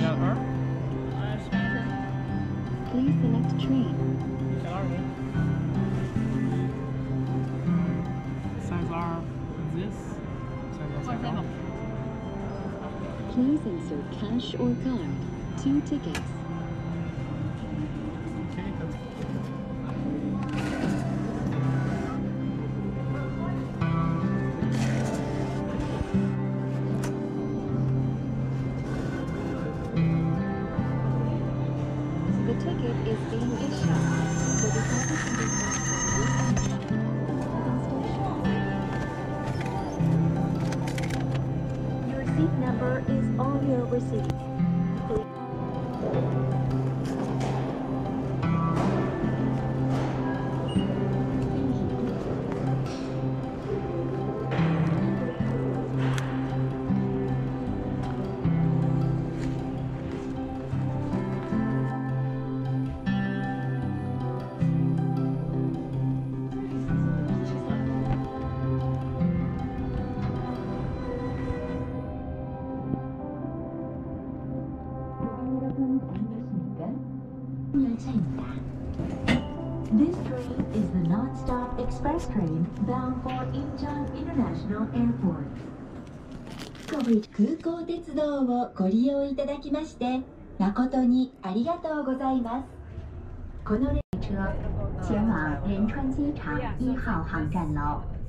we got R? Please select train. Signs R. This. Signs. Please insert cash or card. Two tickets. Ticket is being issued. The. Your seat number is on your receipt. Please- Lutinda. This train is the non-stop express train bound for Incheon International Airport. 空港鉄道をご利用いただきまして誠にありがとうございます。この列車前往仁川機場一号航站楼。